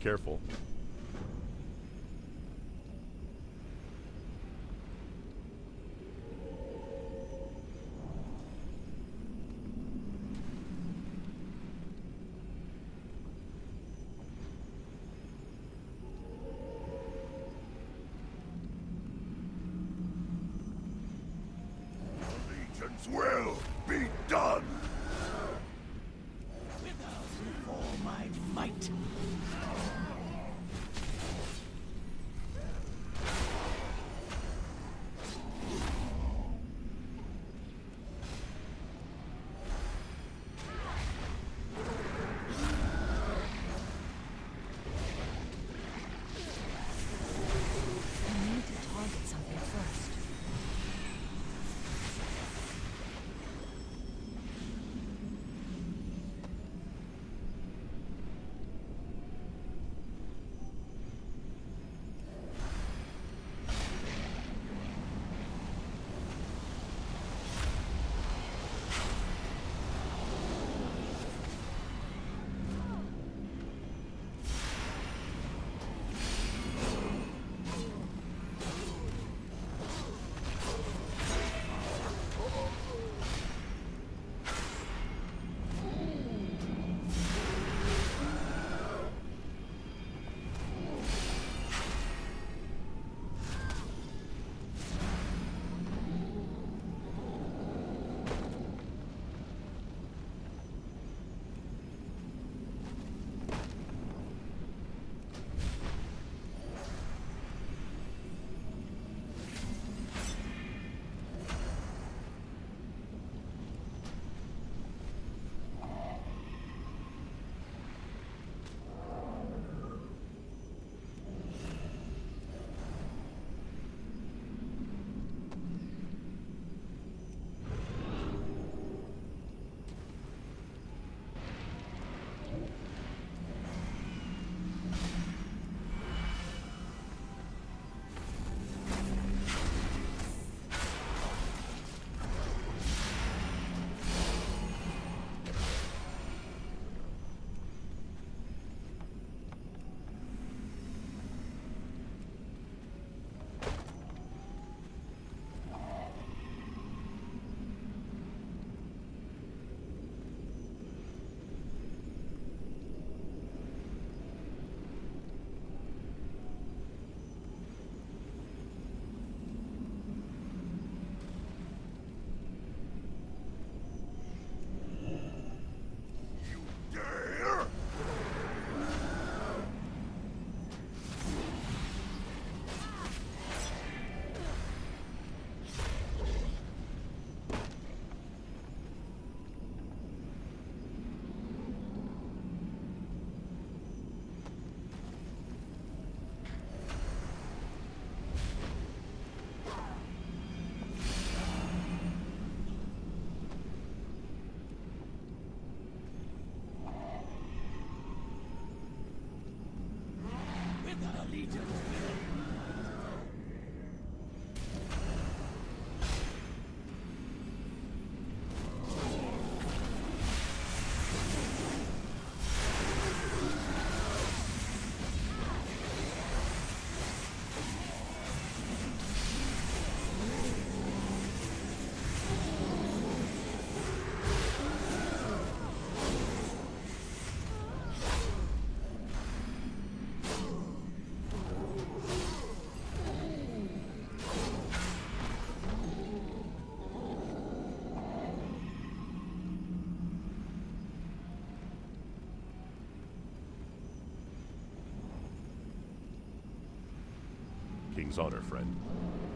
careful. Allegiance will be done! With all my might. With King's honor, friend.